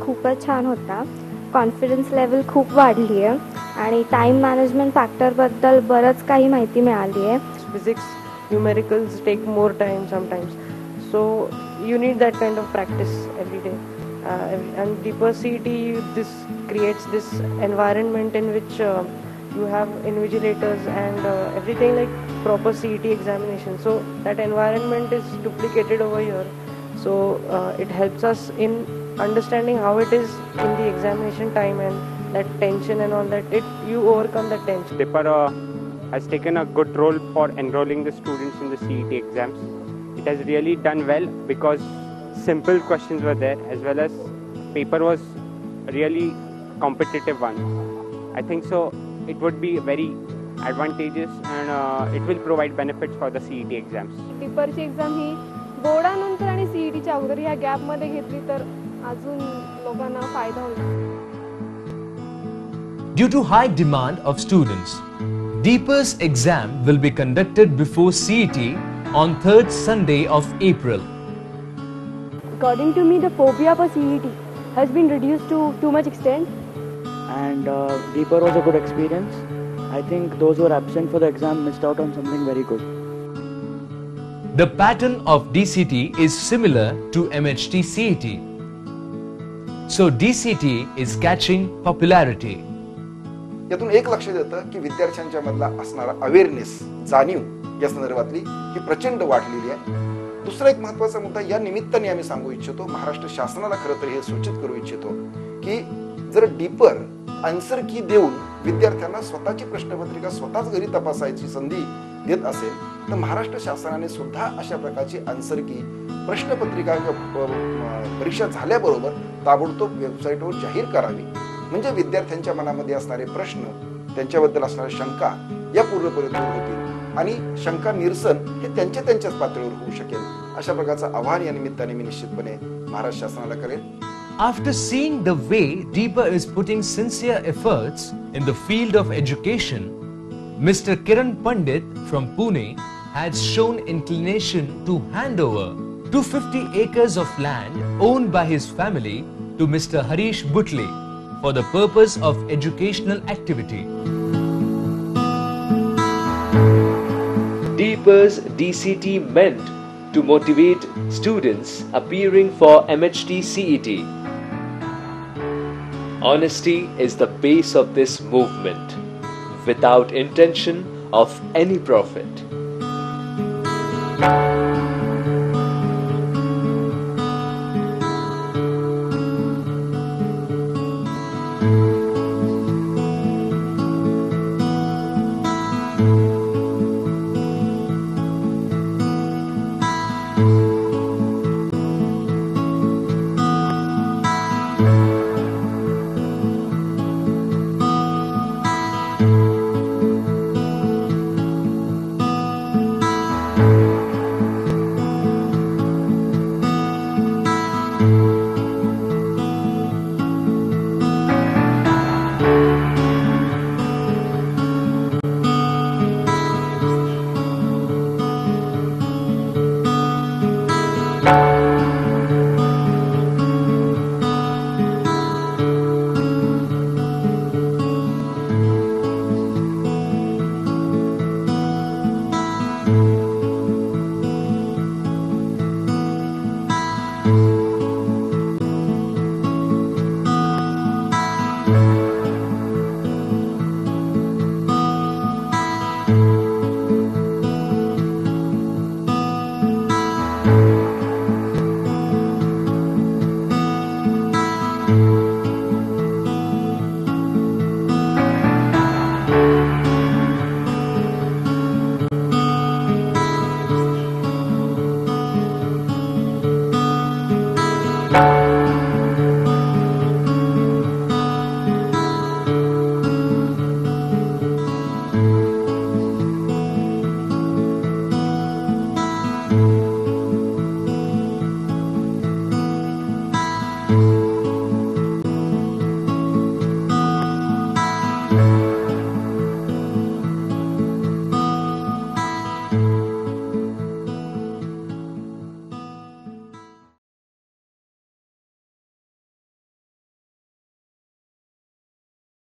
खूपच छान होता कॉन्फिडन्स लेवल खूप वाढली आहे आणि टाईम मॅनेजमेंट फॅक्टरबद्दल बरंच काही माहिती मिळाली आहे physics numericals take more time sometimes so you need that kind of practice every day uh, ev- and deeper cet this creates this environment in which uh, you have invigilators and uh, everything like proper cet examination so that environment is duplicated over here so uh, it helps us in understanding how it is in the examination time and that tension and all that it you overcome that tension. Deeper uh, has taken a good role for enrolling the students in the cet exams. It has really done well because simple questions were there as well as paper was really competitive one. I think so it would be very advantageous and uh, it will provide benefits for the CET exams. पेपरची exam he बोर्डानंतर आणि अजून लोकांना फायदा होईल Due to high demand of students, Deeper's exam will be conducted before CET on 3rd Sunday of April. According to me, the phobia for CET has been reduced to too much extent. and uh, Deeper was a good experience. I think those who were absent for the exam missed out on something very good. The pattern of DCT is similar to MHT CET. So D C T is catching popularity यातून एक लक्षात येतं की विद्यार्थ्यांच्या मधला असणारा awareness जाणीव या संदर्भातली ही प्रचंड वाढलेली आहे. दुसरा एक महत्त्वाचा मुद्दा या निमित्ताने आम्ही सांगू इच्छितो महाराष्ट्र शासनाला खरं तर हे सूचित करू इच्छितो की जर डीपर आन्सर की देऊन विद्यार्थ्यांना स्वतःची प्रश्नपत्रिका स्वतःच घरी तपासायची संधी देत असेल तर महाराष्ट्र शासनाने सुद्धा अशा प्रकारची आन्सर की प्रश्नपत्रिका परीक्षा झाल्याबरोबर ताबडतोब वेबसाईटवर जाहीर करावी. म्हणजे विद्यार्थ्यांच्या मनामध्ये असणारे प्रश्न त्यांच्याबद्दल असणाऱ्या शंका या पूर्णपणे दूर होतील आणि शंका निरसन हे त्यांच्या त्यांच्याच पातळीवर होऊ शकेल. अशा प्रकारचं आव्हान या निमित्ताने मी निश्चितपणे महाराष्ट्र शासनाला करेल. After seeing the way Deepa is putting sincere efforts in the field of education, Mr. Kiran Pandit from Pune has shown inclination to hand over 250 acres of land owned by his family to Mr. Harish Butle for the purpose of educational activity. Deeper's DCT meant to motivate students appearing for MHT CET. Honesty is the base of this movement, without intention of any profit.